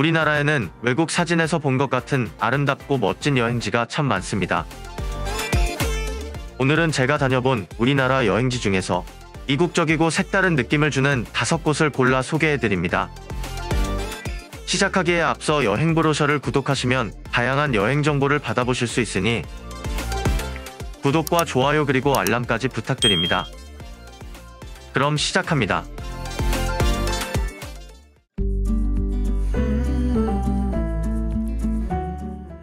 우리나라에는 외국 사진에서 본 것 같은 아름답고 멋진 여행지가 참 많습니다. 오늘은 제가 다녀본 우리나라 여행지 중에서 이국적이고 색다른 느낌을 주는 다섯 곳을 골라 소개해드립니다. 시작하기에 앞서 여행 브로셔를 구독하시면 다양한 여행 정보를 받아보실 수 있으니 구독과 좋아요 그리고 알람까지 부탁드립니다. 그럼 시작합니다.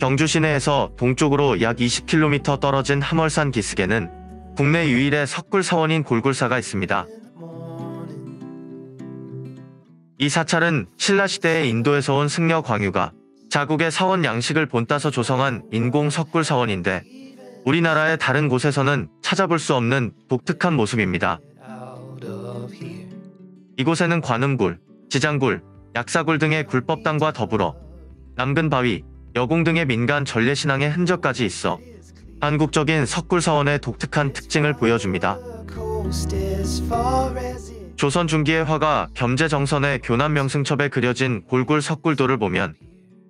경주 시내에서 동쪽으로 약 20km 떨어진 함월산 기슭에는 국내 유일의 석굴 사원인 골굴사가 있습니다. 이 사찰은 신라시대의 인도에서 온 승려 광유가 자국의 사원 양식을 본따서 조성한 인공 석굴 사원인데 우리나라의 다른 곳에서는 찾아볼 수 없는 독특한 모습입니다. 이곳에는 관음굴, 지장굴, 약사굴 등의 굴법당과 더불어 남근 바위, 여공 등의 민간 전례신앙의 흔적까지 있어 한국적인 석굴사원의 독특한 특징을 보여줍니다. 조선 중기의 화가 겸재정선의 교남명승첩에 그려진 골굴 석굴도를 보면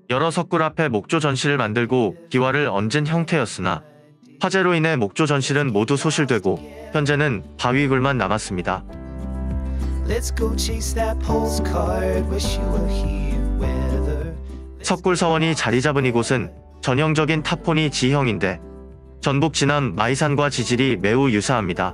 여러 석굴 앞에 목조 전실을 만들고 기와를 얹은 형태였으나 화재로 인해 목조 전실은 모두 소실되고 현재는 바위굴만 남았습니다. 석굴서원이 자리 잡은 이곳은 전형적인 타포니 지형인데 전북 진안 마이산과 지질이 매우 유사합니다.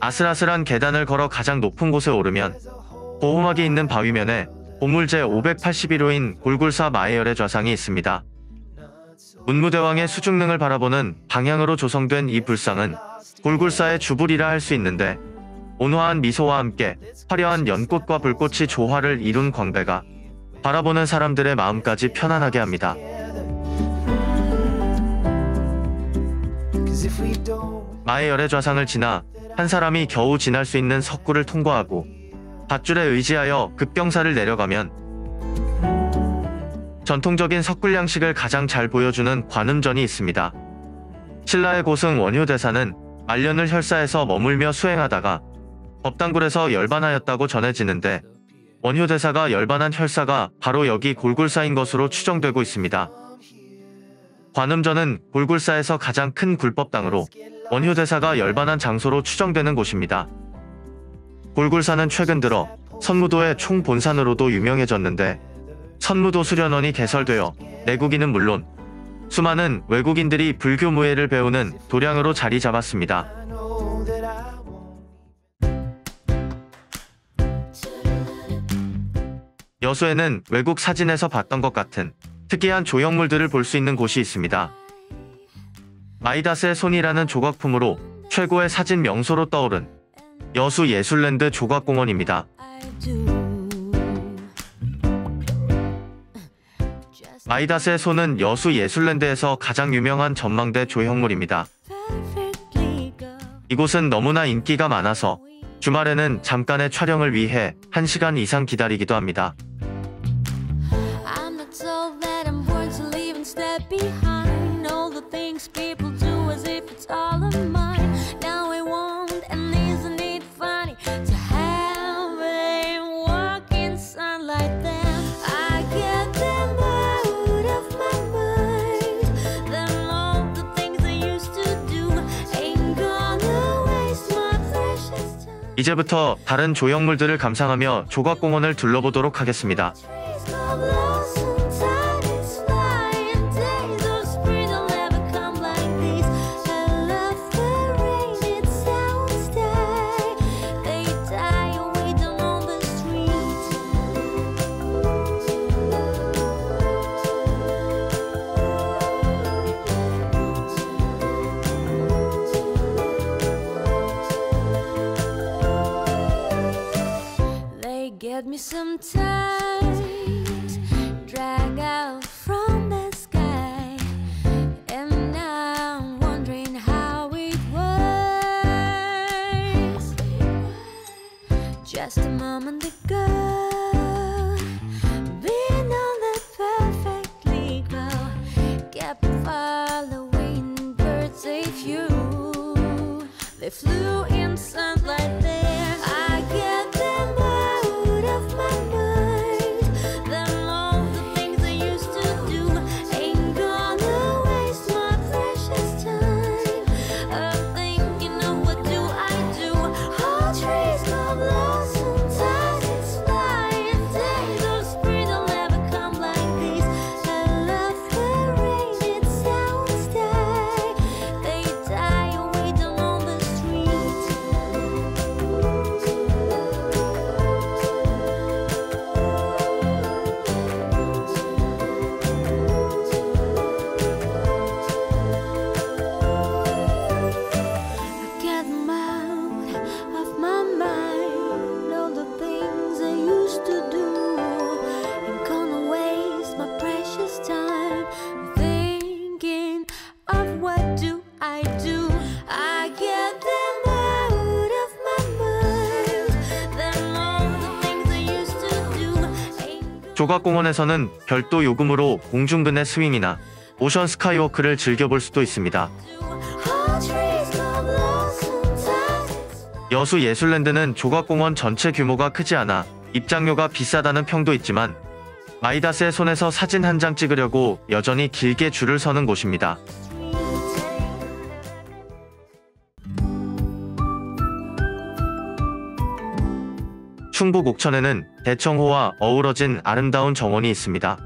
아슬아슬한 계단을 걸어 가장 높은 곳에 오르면 보호막이 있는 바위면에 보물제 581호인 골굴사 마에열의 좌상이 있습니다. 문무대왕의 수중능을 바라보는 방향으로 조성된 이 불상은 골굴사의 주불이라 할 수 있는데 온화한 미소와 함께 화려한 연꽃과 불꽃이 조화를 이룬 광배가 바라보는 사람들의 마음까지 편안하게 합니다. 마의 열의 좌상을 지나 한 사람이 겨우 지날 수 있는 석굴을 통과하고 밧줄에 의지하여 급경사를 내려가면 전통적인 석굴 양식을 가장 잘 보여주는 관음전이 있습니다. 신라의 고승 원효대사는 말년을 혈사에서 머물며 수행하다가 법당굴에서 열반하였다고 전해지는데 원효대사가 열반한 혈사가 바로 여기 골굴사인 것으로 추정되고 있습니다. 관음전은 골굴사에서 가장 큰 굴법당으로 원효대사가 열반한 장소로 추정되는 곳입니다. 골굴사는 최근 들어 선무도의 총본산으로도 유명해졌는데 선무도 수련원이 개설되어 내국인은 물론 수많은 외국인들이 불교 무예를 배우는 도량으로 자리 잡았습니다. 여수에는 외국 사진에서 봤던 것 같은 특이한 조형물들을 볼 수 있는 곳이 있습니다. 마이다스의 손이라는 조각품으로 최고의 사진 명소로 떠오른 여수 예술랜드 조각공원입니다. 마이다스의 손은 여수 예술랜드에서 가장 유명한 전망대 조형물입니다. 이곳은 너무나 인기가 많아서 주말에는 잠깐의 촬영을 위해 1시간 이상 기다리기도 합니다. 이제부터 다른 조형물들을 감상하며 조각공원을 둘러보도록 하겠습니다. Sometimes drag out from the sky and now I'm wondering how it was just a moment ago. Being on the perfectly glow, kept following birds a few. They flew 조각공원에서는 별도 요금으로 공중그네 스윙이나 ocean skywalk를 즐겨볼 수도 있습니다. 여수 예술랜드는 조각공원 전체 규모가 크지 않아 입장료가 비싸다는 평도 있지만 마이다스의 손에서 사진 한 장 찍으려고 여전히 길게 줄을 서는 곳입니다. 충북 옥천에는 대청호와 어우러진 아름다운 정원이 있습니다.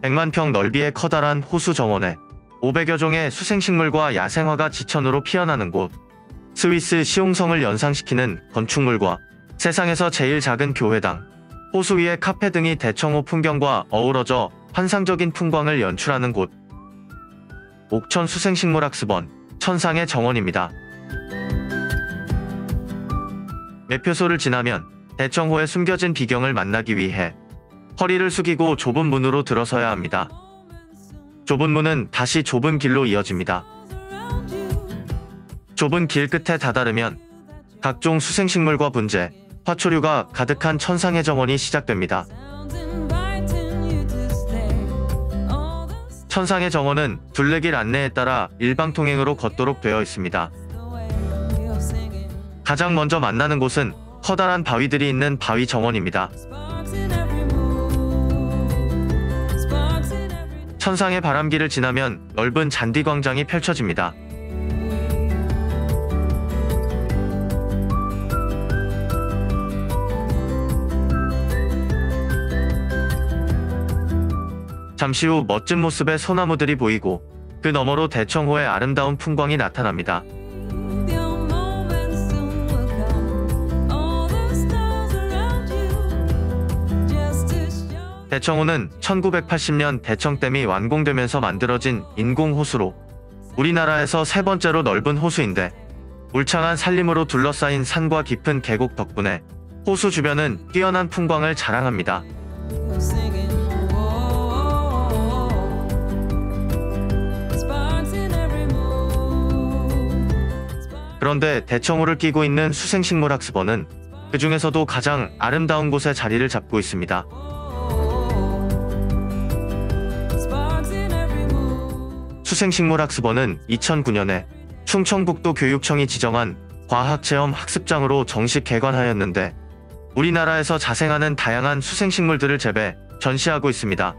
100만 평 넓이의 커다란 호수 정원에 500여 종의 수생식물과 야생화가 지천으로 피어나는 곳. 스위스 시옹성을 연상시키는 건축물과 세상에서 제일 작은 교회당, 호수 위의 카페 등이 대청호 풍경과 어우러져 환상적인 풍광을 연출하는 곳. 옥천 수생식물학습원 천상의 정원입니다. 매표소를 지나면 대청호의 숨겨진 비경을 만나기 위해 허리를 숙이고 좁은 문으로 들어서야 합니다. 좁은 문은 다시 좁은 길로 이어집니다. 좁은 길 끝에 다다르면 각종 수생식물과 분재, 화초류가 가득한 천상의 정원이 시작됩니다. 천상의 정원은 둘레길 안내에 따라 일방통행으로 걷도록 되어 있습니다. 가장 먼저 만나는 곳은 커다란 바위들이 있는 바위 정원입니다. 천상의 바람길을 지나면 넓은 잔디 광장이 펼쳐집니다. 잠시 후 멋진 모습의 소나무들이 보이고 그 너머로 대청호의 아름다운 풍광이 나타납니다. 대청호는 1980년 대청댐이 완공되면서 만들어진 인공호수로 우리나라에서 세 번째로 넓은 호수인데 울창한 산림으로 둘러싸인 산과 깊은 계곡 덕분에 호수 주변은 뛰어난 풍광을 자랑합니다. 그런데 대청호를 끼고 있는 수생식물학습원은 그 중에서도 가장 아름다운 곳에 자리를 잡고 있습니다. 수생식물학습원은 2009년에 충청북도 교육청이 지정한 과학체험 학습장으로 정식 개관하였는데 우리나라에서 자생하는 다양한 수생식물들을 재배, 전시하고 있습니다.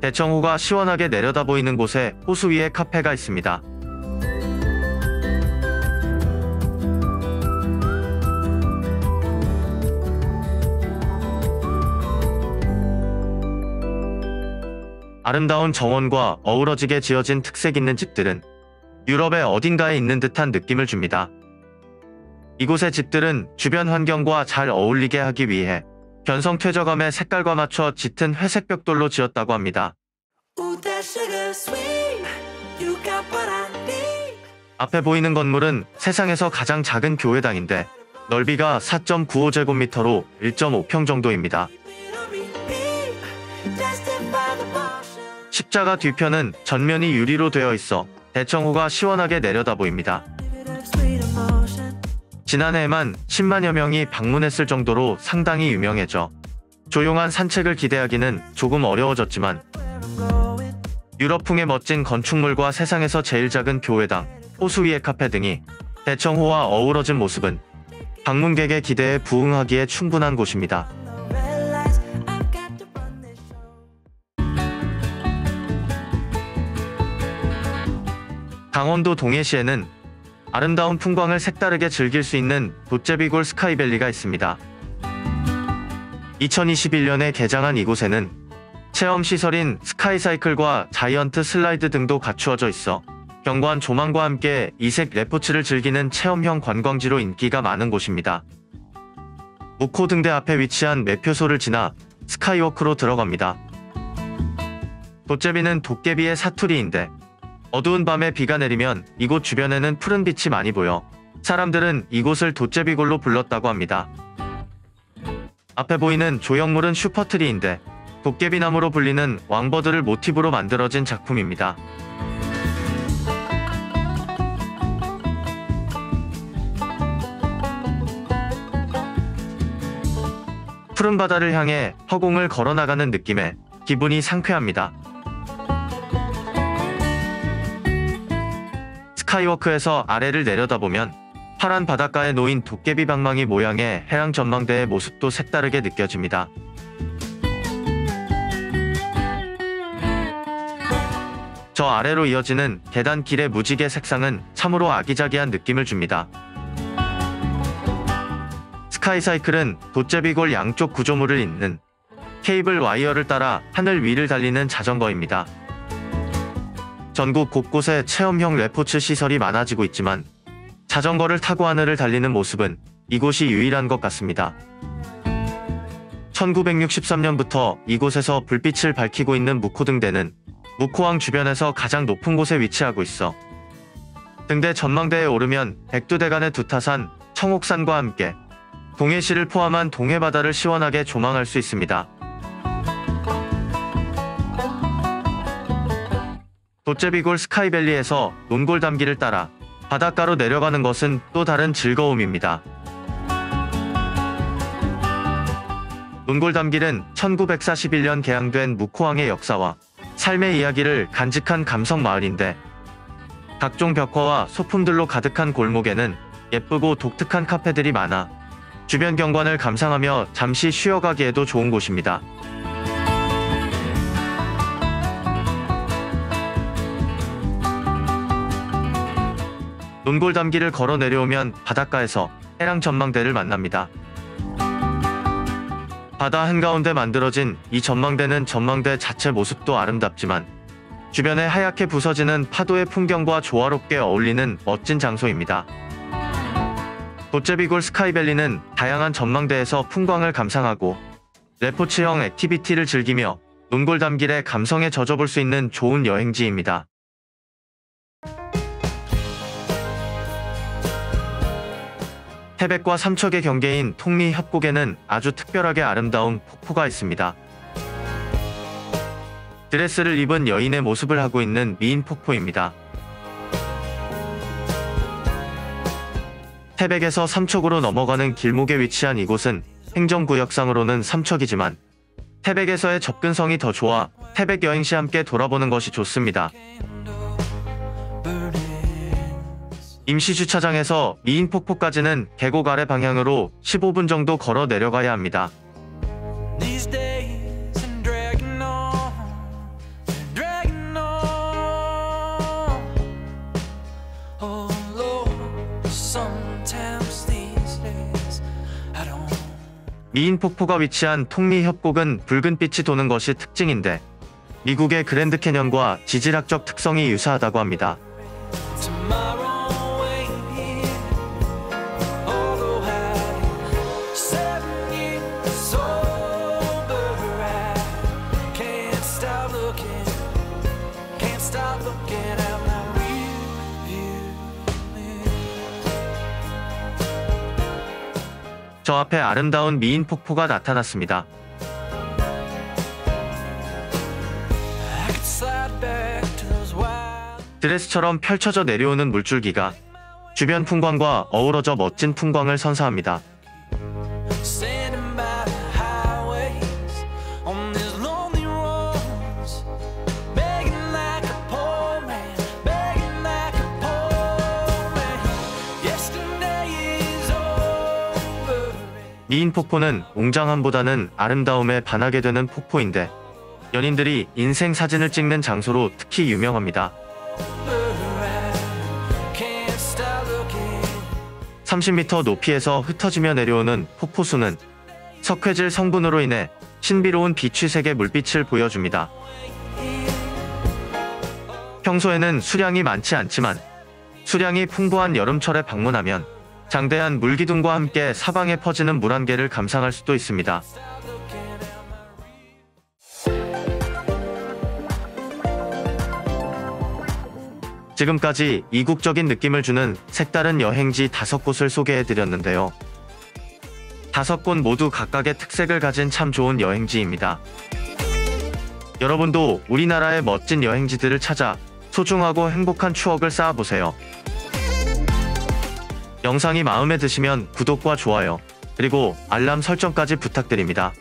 대청호가 시원하게 내려다 보이는 곳에 호수 위에 카페가 있습니다. 아름다운 정원과 어우러지게 지어진 특색 있는 집들은 유럽의 어딘가에 있는 듯한 느낌을 줍니다. 이곳의 집들은 주변 환경과 잘 어울리게 하기 위해 견성 퇴저감의 색깔과 맞춰 짙은 회색 벽돌로 지었다고 합니다. 앞에 보이는 건물은 세상에서 가장 작은 교회당인데 넓이가 4.95제곱미터로 1.5평 정도입니다. 십자가 뒤편은 전면이 유리로 되어 있어 대청호가 시원하게 내려다 보입니다. 지난해에만 10만여 명이 방문했을 정도로 상당히 유명해져 조용한 산책을 기대하기는 조금 어려워졌지만. 유럽풍의 멋진 건축물과 세상에서 제일 작은 교회당, 호수 위의 카페 등이 대청호와 어우러진 모습은 방문객의 기대에 부응하기에 충분한 곳입니다. 강원도 동해시에는 아름다운 풍광을 색다르게 즐길 수 있는 도째비골 스카이밸리가 있습니다. 2021년에 개장한 이곳에는 체험 시설인 sky cycle과 giant slide 등도 갖추어져 있어 경관 조망과 함께 이색 레포츠를 즐기는 체험형 관광지로 인기가 많은 곳입니다. 묵호 등대 앞에 위치한 매표소를 지나 skywalk로 들어갑니다. 도제비는 도깨비의 사투리인데 어두운 밤에 비가 내리면 이곳 주변에는 푸른 빛이 많이 보여 사람들은 이곳을 도제비골로 불렀다고 합니다. 앞에 보이는 조형물은 슈퍼트리인데 도깨비나무로 불리는 왕버드를 모티브로 만들어진 작품입니다. 푸른 바다를 향해 허공을 걸어나가는 느낌에 기분이 상쾌합니다. 스카이워크에서 아래를 내려다보면 파란 바닷가에 놓인 도깨비 방망이 모양의 해양 전망대의 모습도 색다르게 느껴집니다. 저 아래로 이어지는 계단 길의 무지개 색상은 참으로 아기자기한 느낌을 줍니다. sky cycle은 도째비골 양쪽 구조물을 잇는 케이블 와이어를 따라 하늘 위를 달리는 자전거입니다. 전국 곳곳에 체험형 레포츠 시설이 많아지고 있지만 자전거를 타고 하늘을 달리는 모습은 이곳이 유일한 것 같습니다. 1963년부터 이곳에서 불빛을 밝히고 있는 묵호등대는 묵호항 주변에서 가장 높은 곳에 위치하고 있어 등대 전망대에 오르면 백두대간의 두타산, 청옥산과 함께 동해시를 포함한 동해바다를 시원하게 조망할 수 있습니다. 도제비골 스카이밸리에서 논골 담기를 따라 바닷가로 내려가는 것은 또 다른 즐거움입니다. 논골 담길은 1941년 개항된 무코항의 역사와 삶의 이야기를 간직한 감성 마을인데 각종 벽화와 소품들로 가득한 골목에는 예쁘고 독특한 카페들이 많아 주변 경관을 감상하며 잠시 쉬어가기에도 좋은 곳입니다. 논골 담기를 걸어 내려오면 바닷가에서 해랑 전망대를 만납니다. 바다 한가운데 만들어진 이 전망대는 전망대 자체 모습도 아름답지만 주변에 하얗게 부서지는 파도의 풍경과 조화롭게 어울리는 멋진 장소입니다. 도째비골 스카이밸리는 다양한 전망대에서 풍광을 감상하고 레포츠형 activity를 즐기며 논골 담길의 감성에 젖어볼 수 있는 좋은 여행지입니다. 태백과 삼척의 경계인 통리 협곡에는 아주 특별하게 아름다운 폭포가 있습니다. 드레스를 입은 여인의 모습을 하고 있는 미인 폭포입니다. 태백에서 삼척으로 넘어가는 길목에 위치한 이곳은 행정구역상으로는 삼척이지만 태백에서의 접근성이 더 좋아 태백 여행 시 함께 돌아보는 것이 좋습니다. 임시 주차장에서 미인 폭포까지는 계곡 아래 방향으로 15분 정도 걸어 내려가야 합니다. Oh. 미인 폭포가 위치한 통리 협곡은 붉은 빛이 도는 것이 특징인데 미국의 그랜드 캐년과 지질학적 특성이 유사하다고 합니다. 저 앞에 아름다운 미인 폭포가 나타났습니다. 드레스처럼 펼쳐져 내려오는 물줄기가 주변 풍광과 어우러져 멋진 풍광을 선사합니다. 미인 폭포는 웅장함보다는 아름다움에 반하게 되는 폭포인데 연인들이 인생 사진을 찍는 장소로 특히 유명합니다. Can't stop looking. 30m 높이에서 흩어지며 내려오는 폭포수는 석회질 성분으로 인해 신비로운 비취색의 물빛을 보여줍니다. 평소에는 수량이 많지 않지만 수량이 풍부한 여름철에 방문하면 장대한 물기둥과 함께 사방에 퍼지는 물안개를 감상할 수도 있습니다. 지금까지 이국적인 느낌을 주는 색다른 여행지 다섯 곳을 소개해 드렸는데요. 다섯 곳 모두 각각의 특색을 가진 참 좋은 여행지입니다. 여러분도 우리나라의 멋진 여행지들을 찾아 소중하고 행복한 추억을 쌓아보세요. 영상이 마음에 드시면 구독과 좋아요, 그리고 알람 설정까지 부탁드립니다.